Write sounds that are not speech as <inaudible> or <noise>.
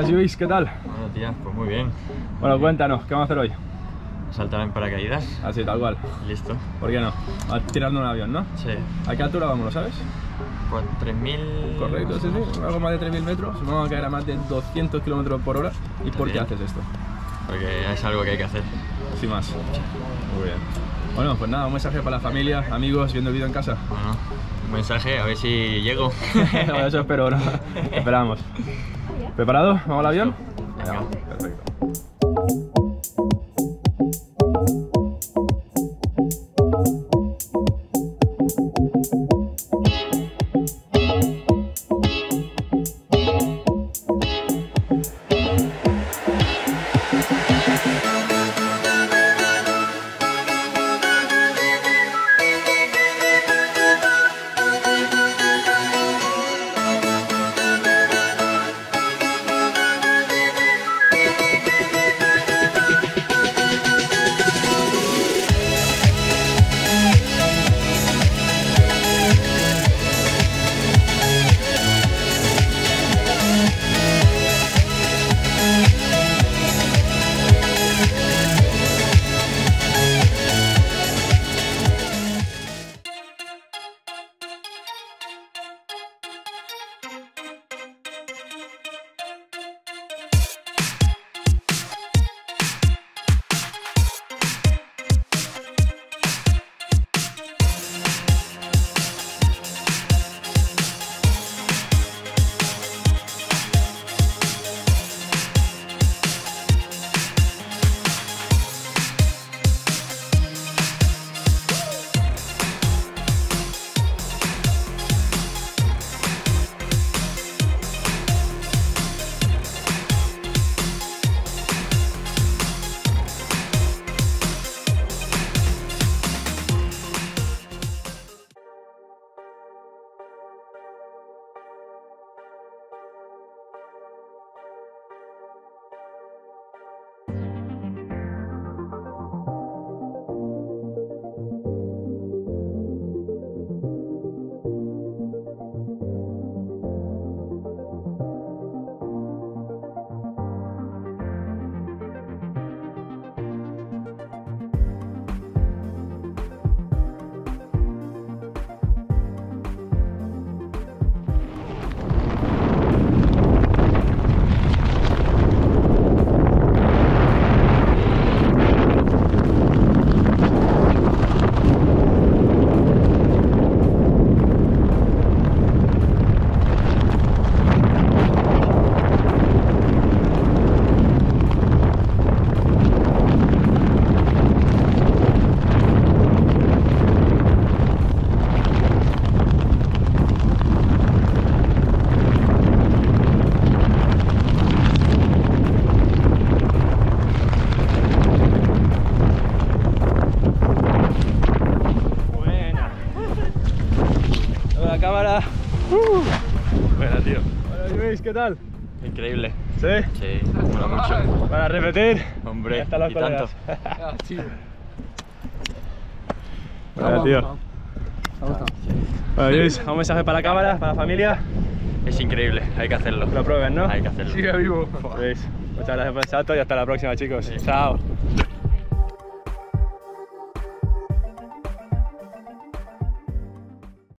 Luis, ¿qué tal? Bueno, tía, pues muy bien. Bueno, cuéntanos, ¿qué vamos a hacer hoy? Saltar en paracaídas. Así, tal cual. Listo. ¿Por qué no? A tirarnos un avión, ¿no? Sí. ¿A qué altura vamos, lo sabes? Por 3.000... Correcto, sí, sí. Algo más de 3.000 metros. Supongo que era más de 200 kilómetros por hora. ¿Y por qué haces esto? Porque es algo que hay que hacer. Sin más. Muy bien. Bueno, pues nada, un mensaje para la familia, amigos, viendo el vídeo en casa. Bueno, un mensaje, a ver si llego. <laughs> Bueno, eso espero, ¿no? <laughs> Esperamos. ¿Preparado? ¿Vamos al avión? Venga. Perfecto. Cámara. Buena, tío. Luis, ¿qué tal? Increíble. ¿Sí? Sí, mola mucho. Para repetir. Hombre, los y tanto. Bueno, <laughs> tío. Bueno, Luis, un mensaje para la cámara, para la familia. Es increíble, hay que hacerlo. Que lo prueben, ¿no? Hay que hacerlo. Luis, muchas gracias por el salto y hasta la próxima, chicos. Chao.